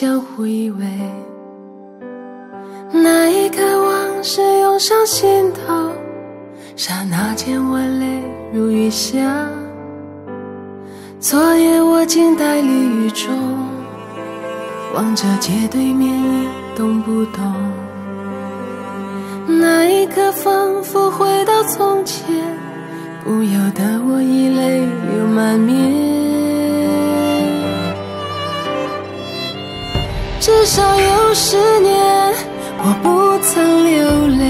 相互依偎，那一刻往事涌上心头，刹那间我泪如雨下。昨夜我静待离雨中，望着街对面一动不动，那一刻仿佛回到从前，不由得我已泪流满面。至少有十年，我不曾流泪；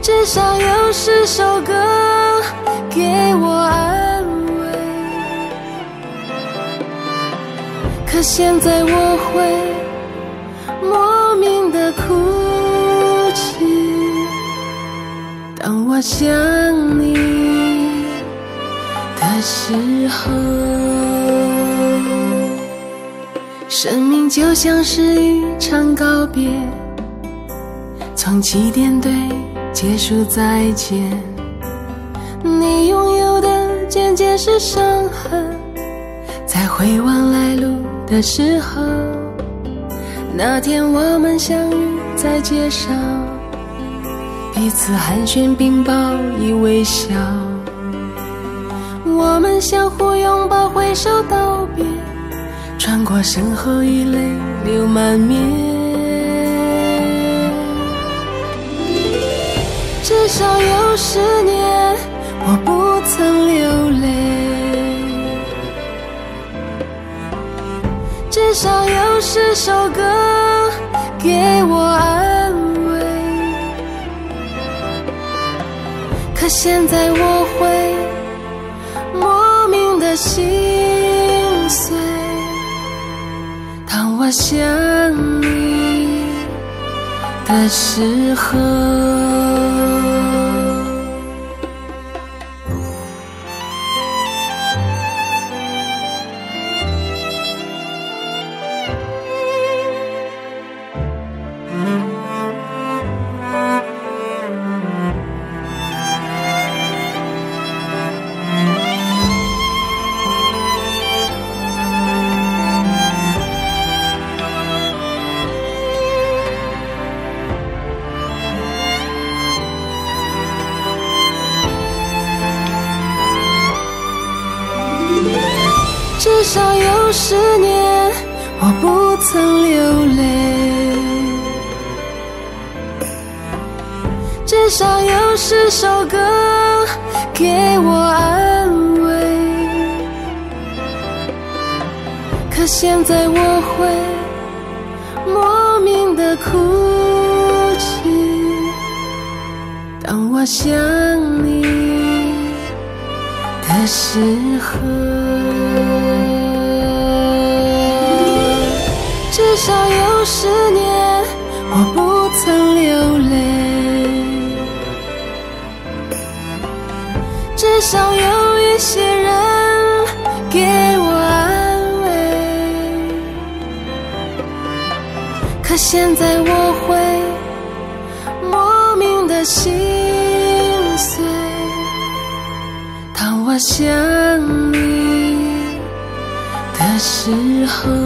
至少有十首歌给我安慰。可现在我会莫名的哭泣，当我想你的时候。生命就像是一场告别，从起点对结束再见。你拥有的渐渐是伤痕，在回望来路的时候，那天我们相遇在街上，彼此寒暄并报以微笑，我们相互拥抱挥手道别。穿过身后，已泪流满面。至少有十年，我不曾流泪；至少有十首歌给我安慰。可现在我会我想你的时候。至少有十年，我不曾流泪；至少有十首歌给我安慰。可现在我会莫名的哭泣，当我想你的时候。至少有十年，我不曾流泪；至少有一些人给我安慰。可现在我会莫名的心碎，当我想你的时候。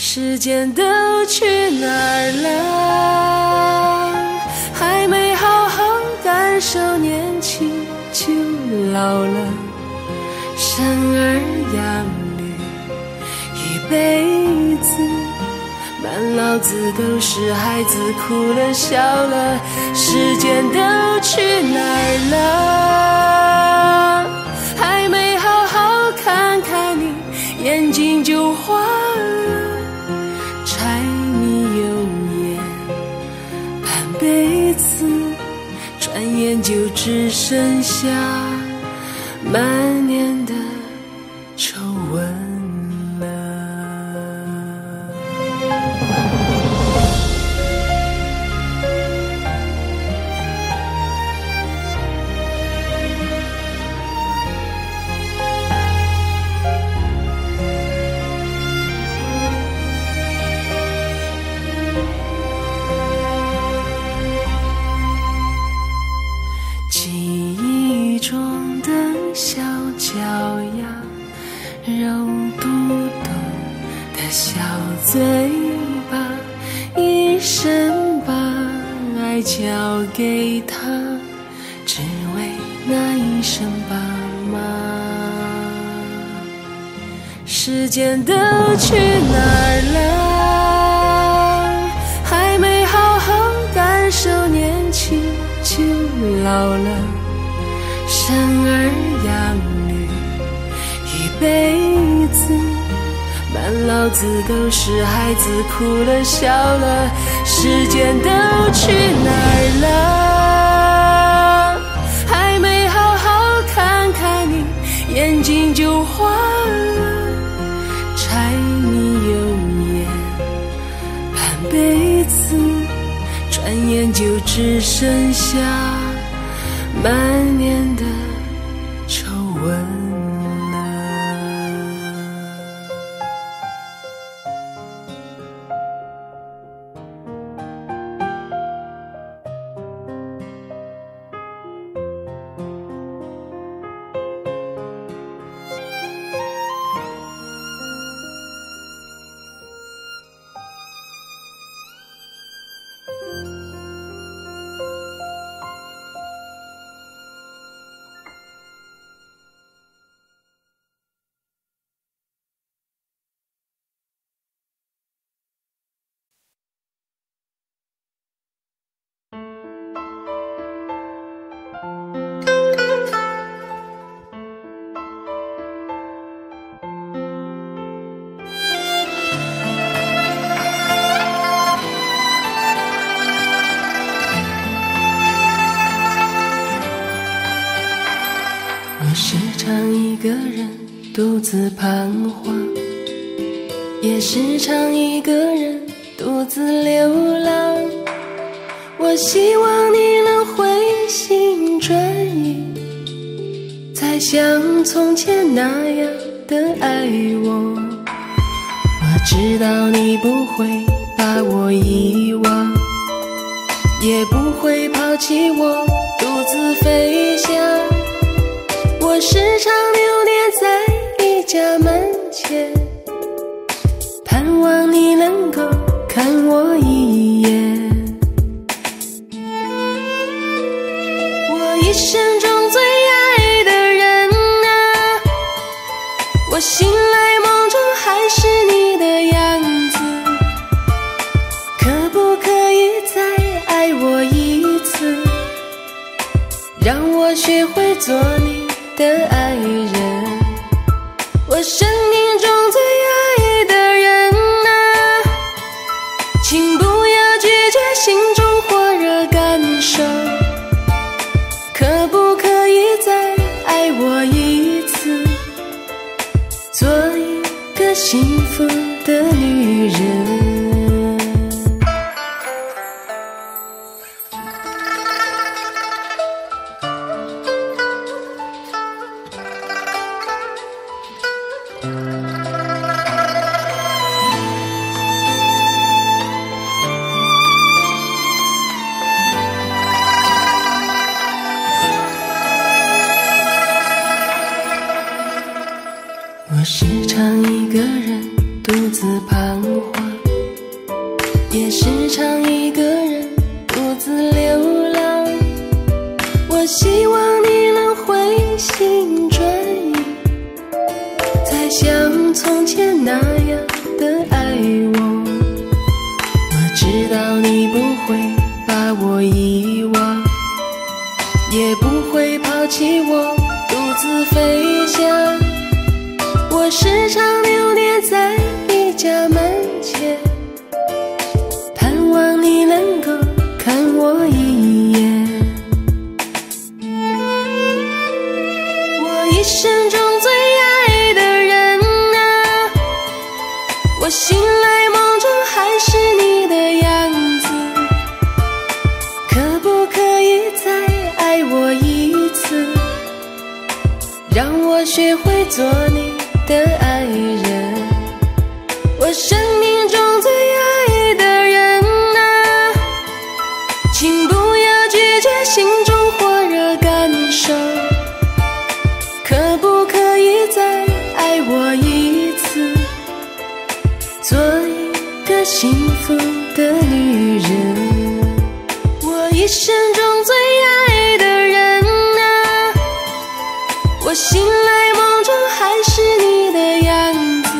时间都去哪儿了？还没好好感受年轻就老了，生儿养女一辈子，满脑子都是孩子哭了笑了，时间都去哪儿了？就只剩下满老了，生儿养女一辈子，满脑子都是孩子哭了笑了，时间都去哪儿了？还没好好看看你，眼睛就花了。柴米油盐半辈子，转眼就只剩下满年的独自彷徨，也时常一个人独自流浪。我希望你能回心转意，再像从前那样的爱我。我知道你不会把我遗忘，也不会抛弃我独自飞翔。我时常留恋在家门前，盼望你能够看我一眼。我一生中最爱的人啊，我醒来梦中还是你的样子，可不可以再爱我一次，让我学会做你的爱人？醒来梦中还是你的样子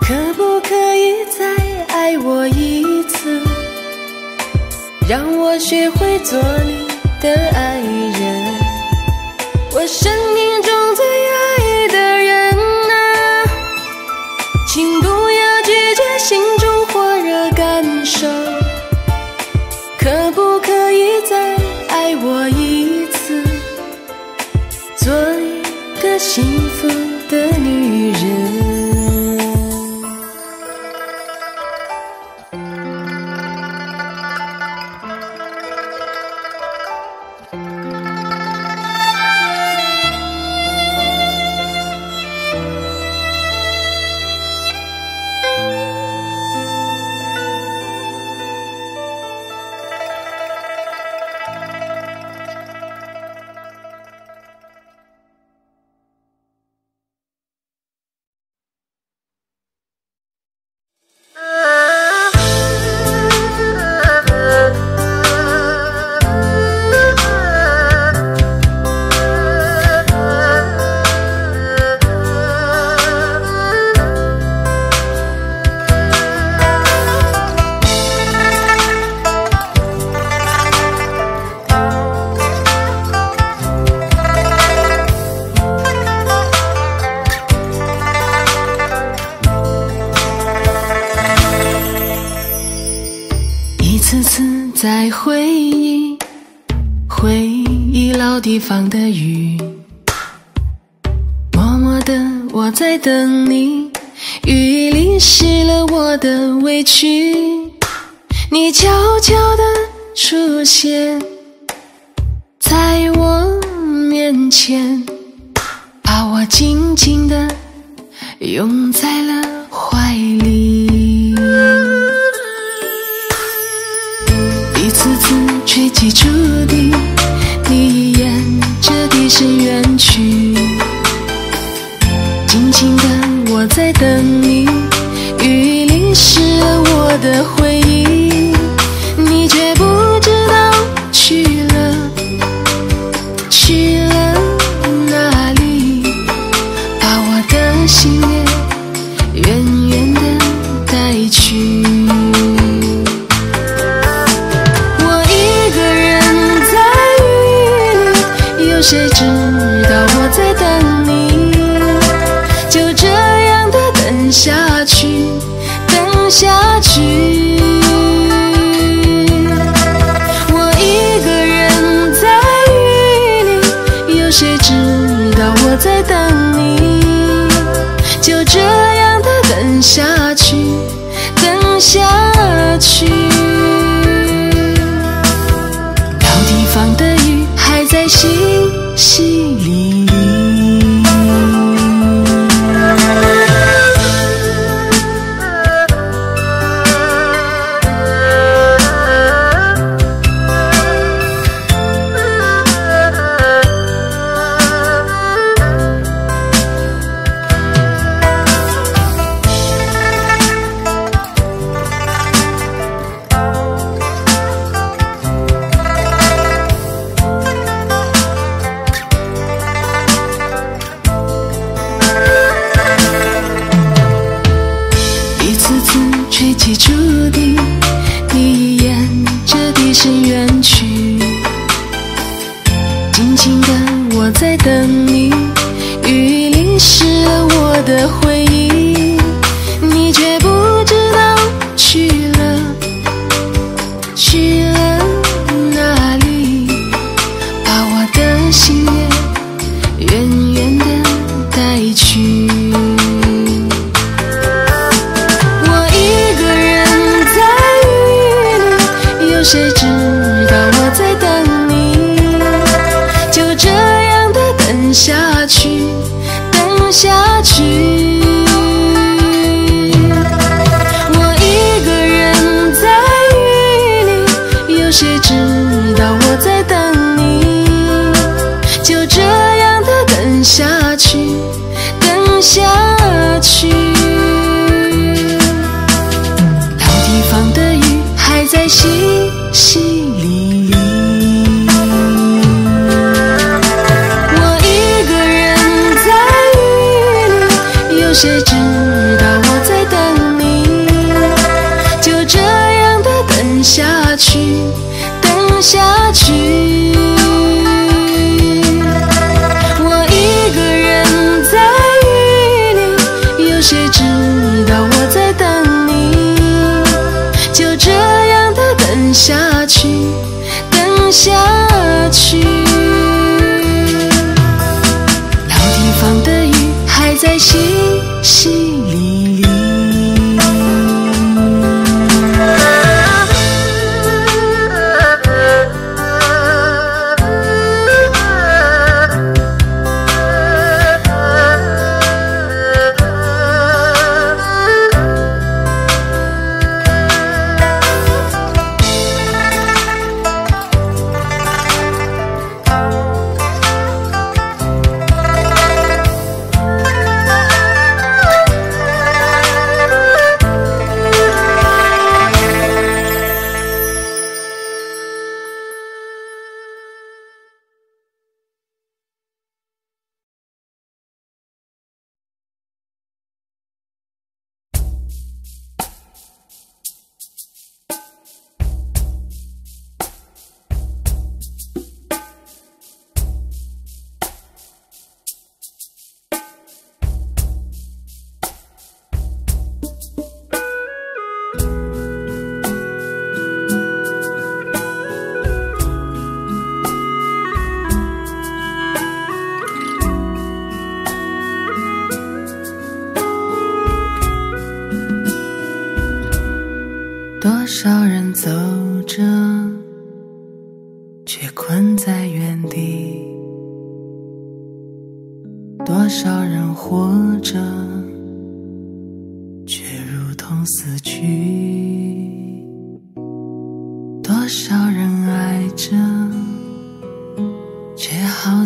可不可以再爱我一次让我学会做你的爱人我生命中最爱等你雨淋湿了我的委屈你悄悄的出现。下去。我一个人在雨里有谁知道我在等你？就这样的等下去等下去。老地方的雨还在淅淅沥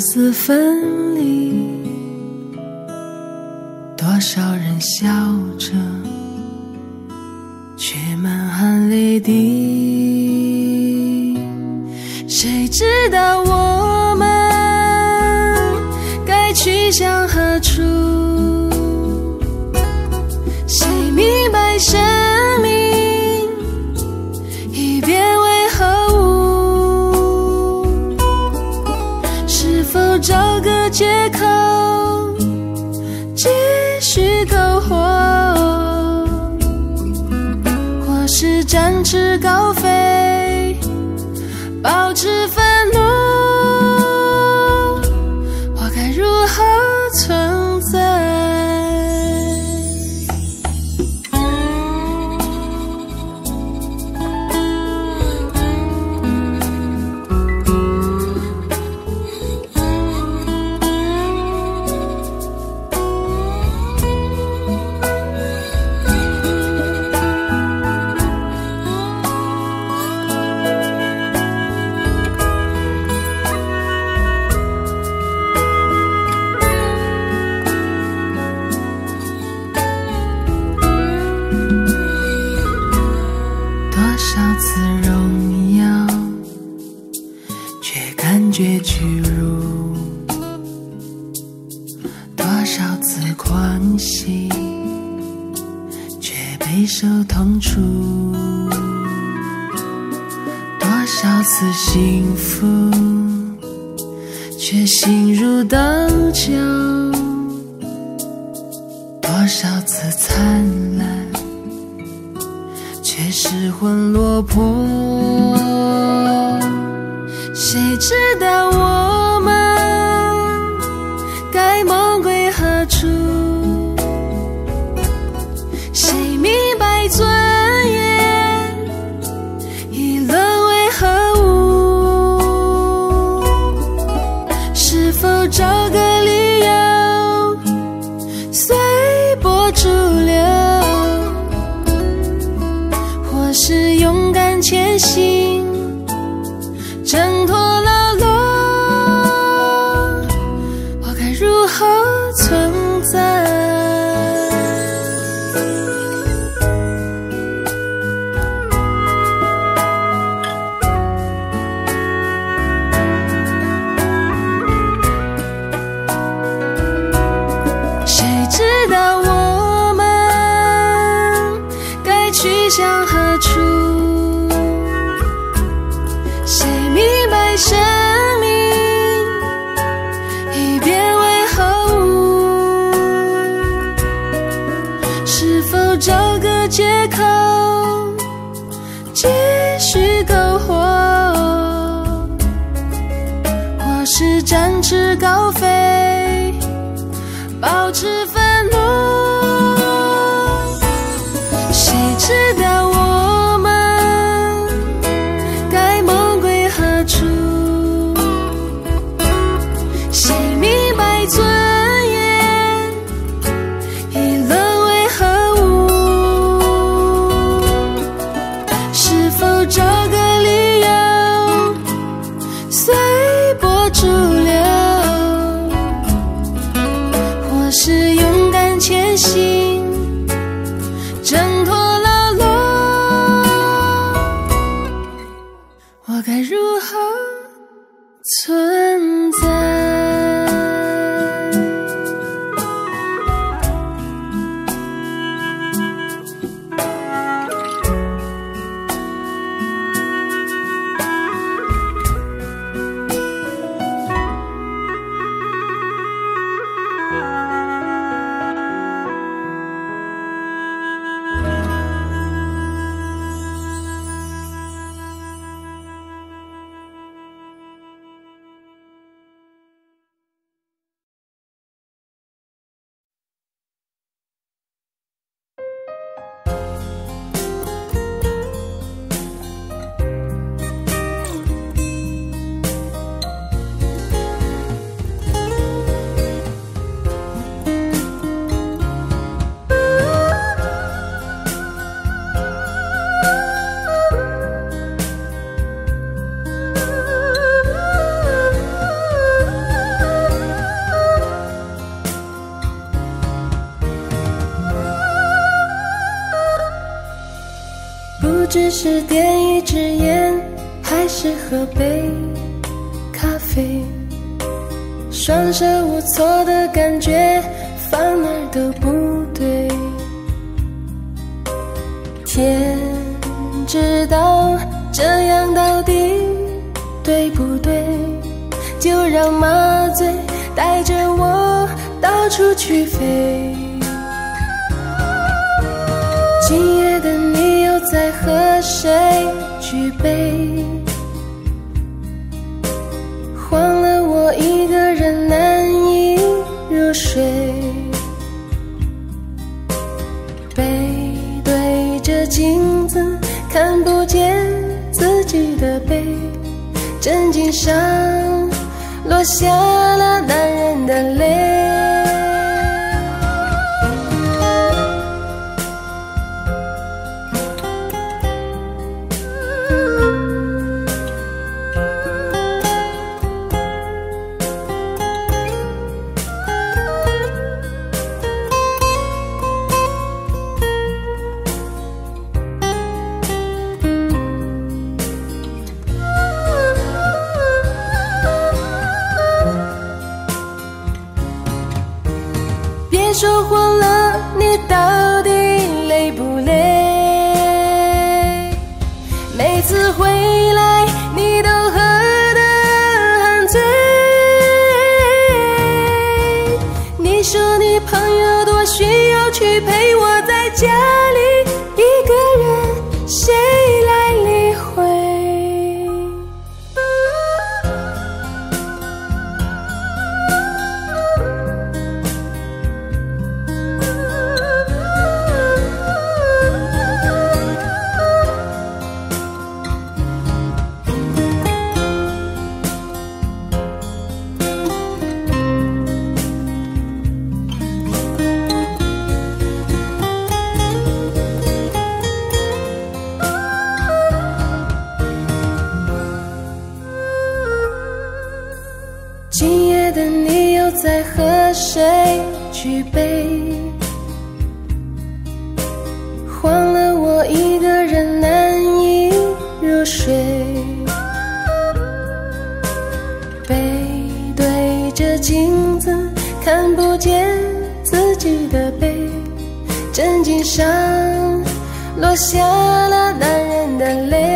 四分离多少人笑着却满含泪滴谁知道我多少次狂喜，却备受痛楚；多少次幸福，却心如刀绞；多少次灿烂，却失魂落魄。谁知道我口继续苟活我是展翅高飞只是点一支烟，还是喝杯咖啡？双手无措的感觉，放哪儿都不对。天知道这样到底对不对？就让麻醉带着我到处去飞。在和谁举杯？慌了我一个人难以入睡。背对着镜子，看不见自己的背，枕巾上落下了男人的泪。水背对着镜子，看不见自己的背，枕巾上落下了男人的泪。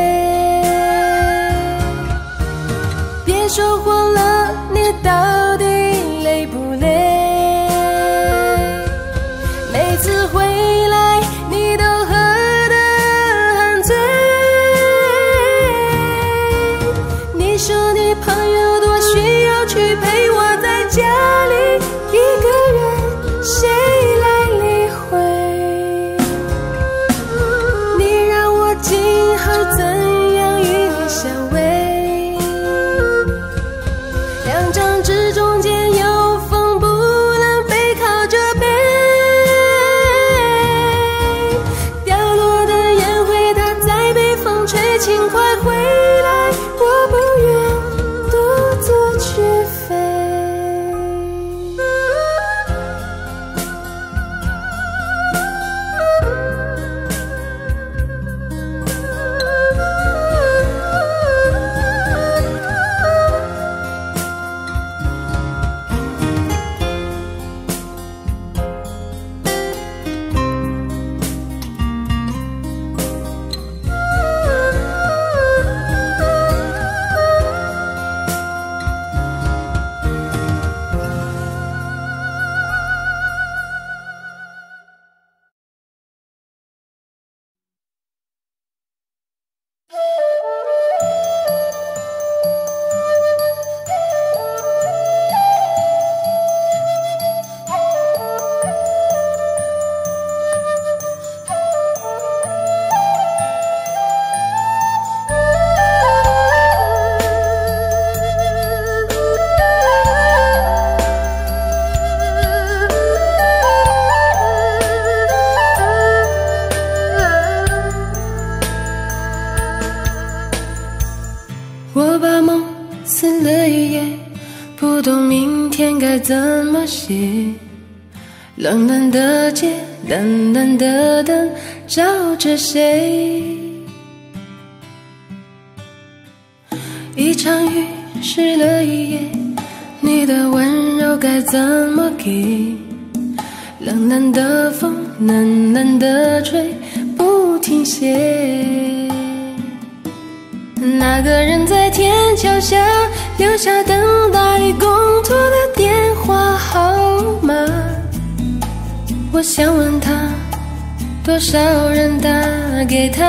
嫁给他。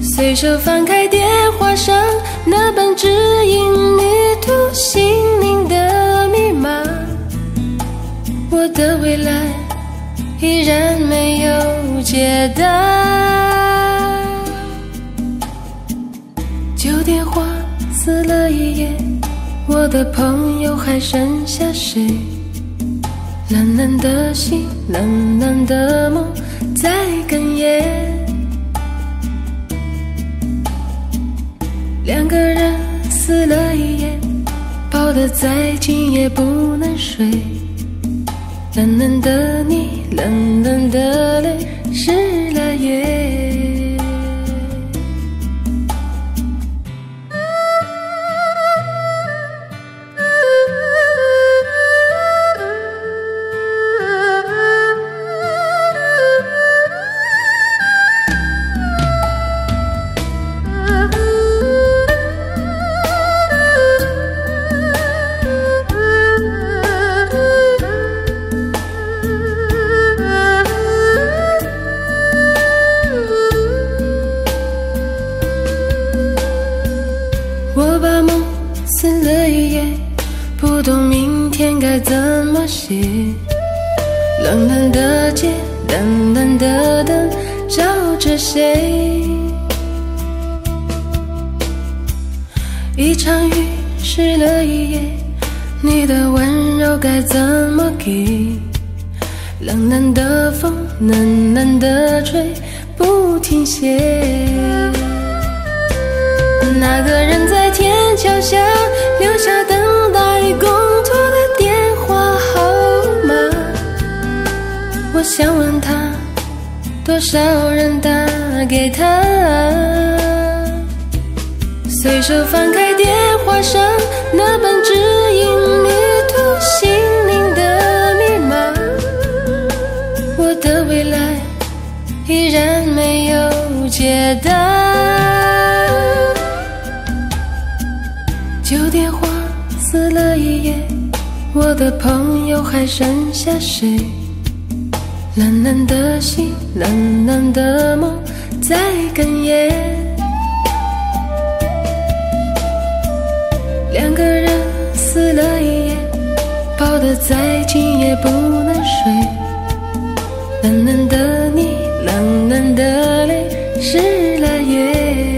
随手翻开电话上那本指引迷途心灵的密码我的未来依然没有解答。旧电话撕了一页我的朋友还剩下谁？冷冷的心冷冷的梦在哽咽。两个人撕了一夜抱得再紧也不能睡。冷冷的你冷冷的泪湿了夜着谁？一场雨湿了一夜，你的温柔该怎么给？冷冷的风，冷冷的吹，不停歇。那个人在天桥下留下等待公途的电话号码，我想问他，多少人打给他？随手翻开电话上那本指引迷途心灵的密码，我的未来依然没有解答。旧电话撕了一页，我的朋友还剩下谁？冷冷的心，冷冷的梦在哽咽。两个人撕了一夜，抱得再紧也不能睡。冷冷的你，冷冷的泪，湿了夜。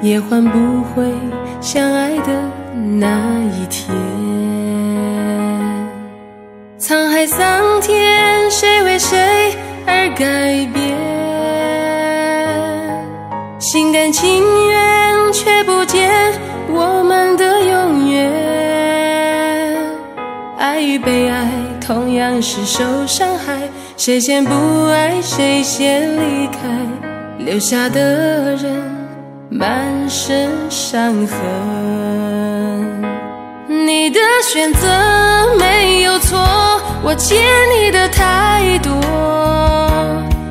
也换不回相爱的那一天。沧海桑田，谁为谁而改变？心甘情愿，却不见我们的永远。爱与被爱，同样是受伤害，谁先不爱，谁先离开，留下的人满身伤痕。你的选择没有错，我欠你的太多，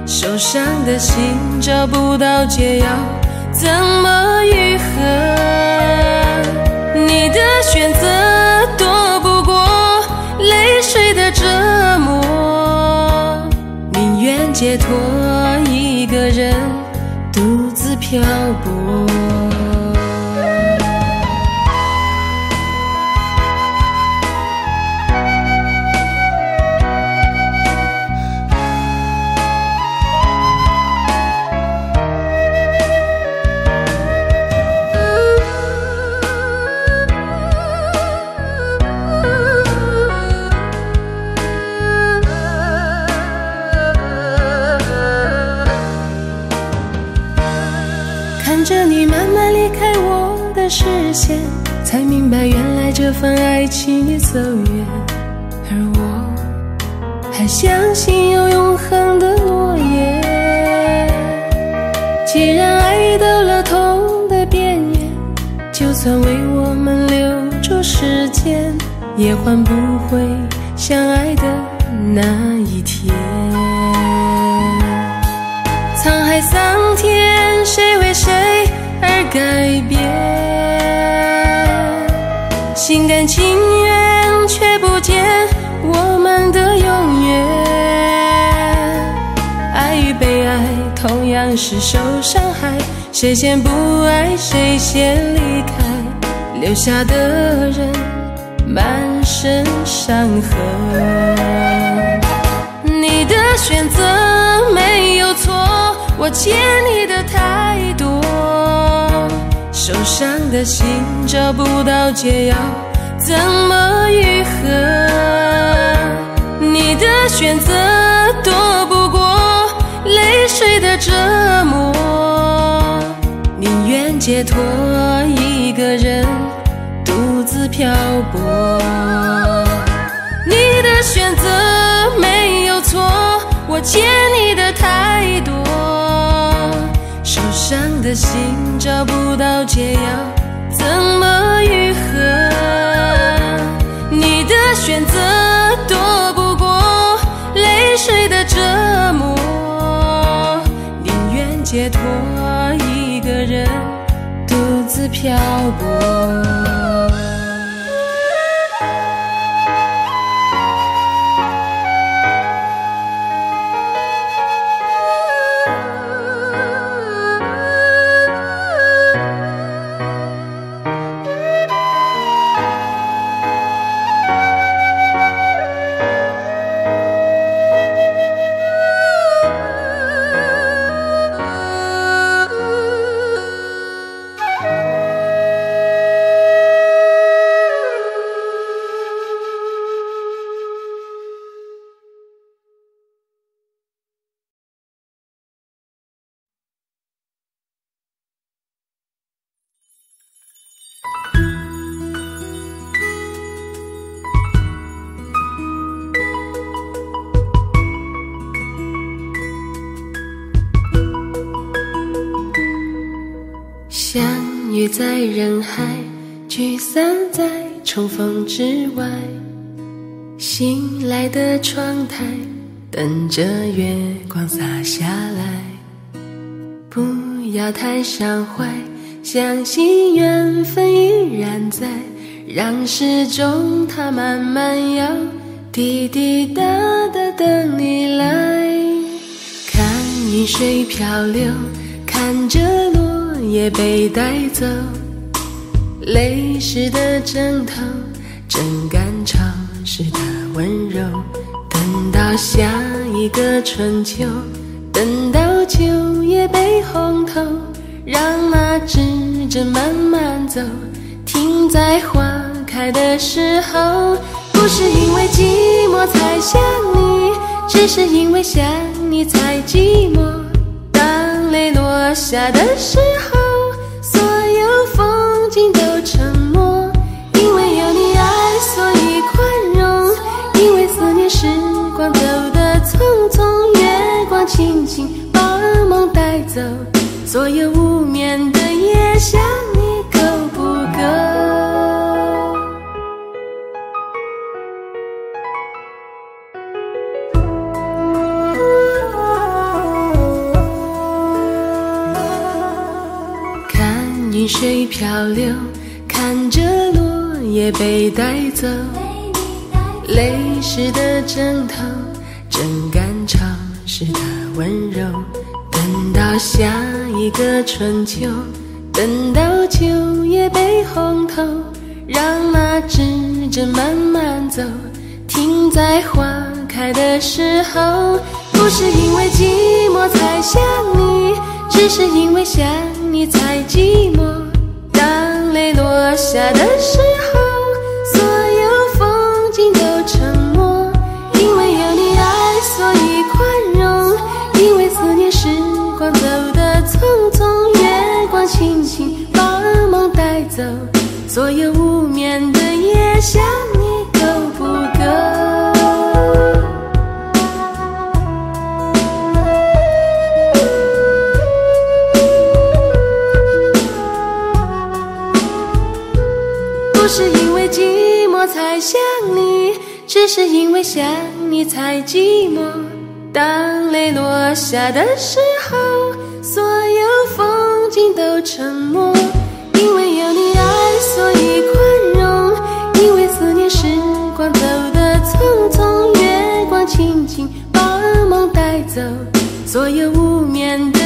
受伤的心找不到解药，怎么愈合？你的选择躲不过泪水的折磨，宁愿解脱一个人独自漂泊。份爱情已走远，而我还相信有永恒的诺言。既然爱到了痛的边缘，就算为我们留住时间，也换不回相爱的那一天。沧海桑田，谁为谁而改变？心甘情愿，却不见我们的永远。爱与被爱，同样是受伤害。谁先不爱，谁先离开，留下的人满身伤痕。你的选择没有错，我欠你的太多，受伤的心找不到解药，怎么愈合？你的选择躲不过泪水的折磨，宁愿解脱一个人独自漂泊。你的选择没有错，我欠你的太多，受伤的心找不到解药，选择躲不过泪水的折磨，宁愿解脱一个人独自漂泊。在人海，聚散在重逢之外。醒来的窗台，等着月光洒下来。不要太伤怀，相信缘分依然在。让时钟它慢慢摇，滴滴答答等你来。看云水漂流，看着也被带走。泪湿的枕头，枕干潮湿的温柔。等到下一个春秋，等到秋叶被红透，让那指针慢慢走。停在花开的时候，不是因为寂寞才想你，只是因为想你才寂寞。落下的时候，所有风景都沉默。因为有你爱，所以宽容。因为思念，时光走得匆匆，月光轻轻把梦带走。所有水漂流，看着落叶被带走。泪湿的枕头，枕干潮湿的温柔。等到下一个春秋，等到秋叶被红透，让那指针慢慢走。停在花开的时候，不是因为寂寞才想你，只是因为想你才寂寞。落下的时候，所有风景都沉默。因为有你爱，所以宽容。因为思念，时光走得匆匆，月光轻轻把梦带走。所有是因为想你才寂寞。当泪落下的时候，所有风景都沉默。因为有你爱，所以宽容。因为思念，时光走得匆匆，月光轻轻把梦带走。所有无眠的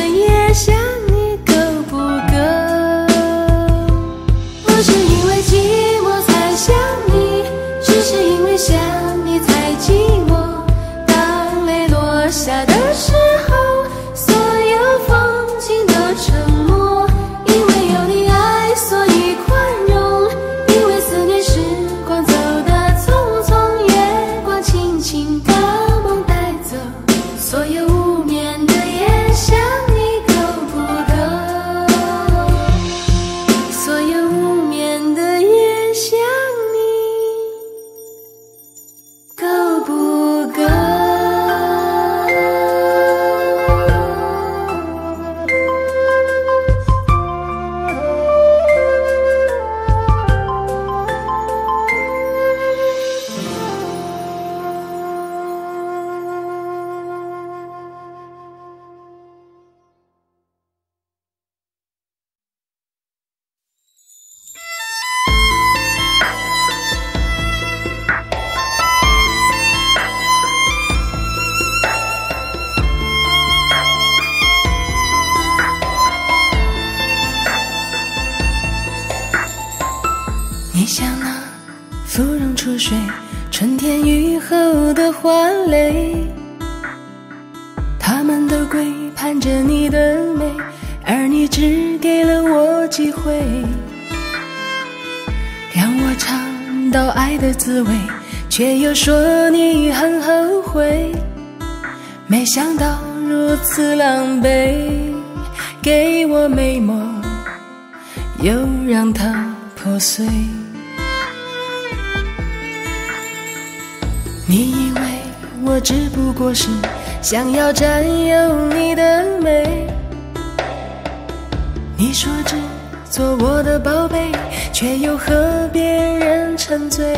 想要占有你的美？你说只做我的宝贝，却又和别人沉醉，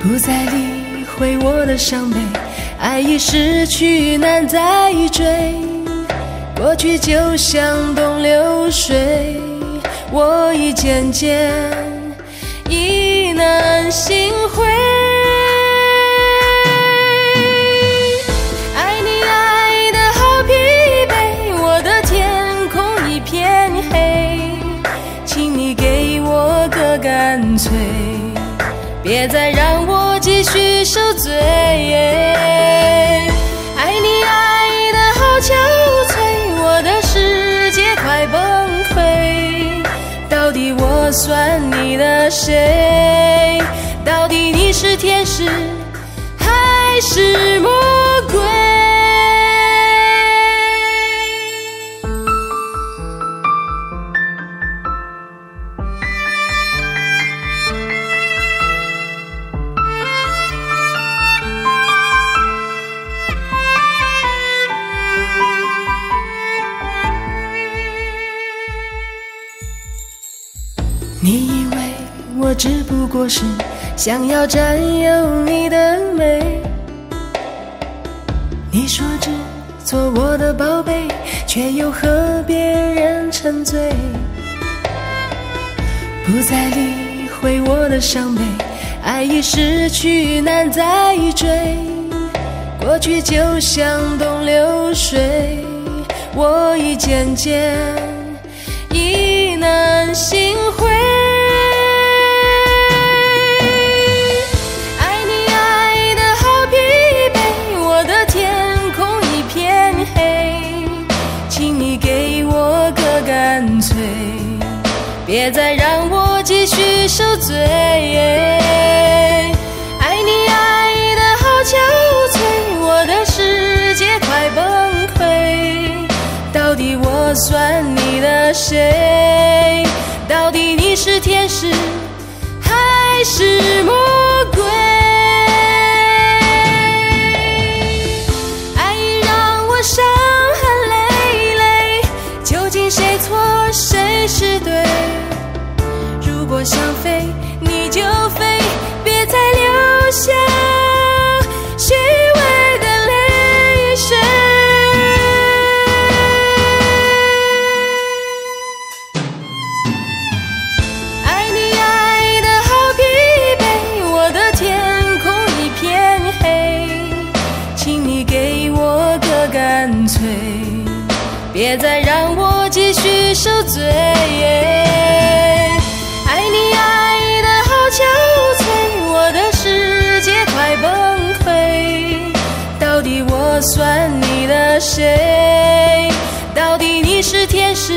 不再理会我的伤悲，爱已失去难再追，过去就像东流水，我已渐渐意难心灰。干脆，别再让我继续受罪。爱你爱得好憔悴，我的世界快崩溃。到底我算你的谁？到底你是天使还是魔过是想要占有你的美？你说只做我的宝贝，却又和别人沉醉，不再理会我的伤悲，爱已失去难再追，过去就像东流水，我已渐渐意难心灰。别再让我继续受罪。爱你爱的好憔悴，我的世界快崩溃。到底我算你的谁？到底你是天使还是魔别再让我继续受罪。爱你爱的好憔悴，我的世界快崩溃。到底我算你的谁？到底你是天使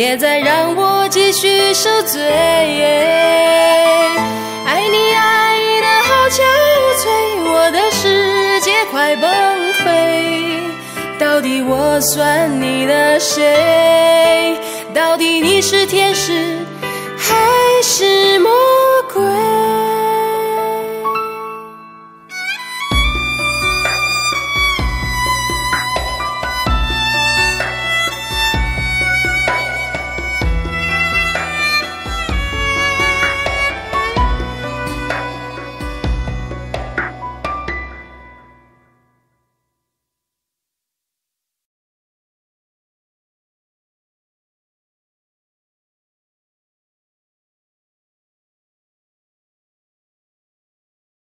别再让我继续受罪。爱你爱的好憔悴，我的世界快崩溃，到底我算你的谁？到底你是天使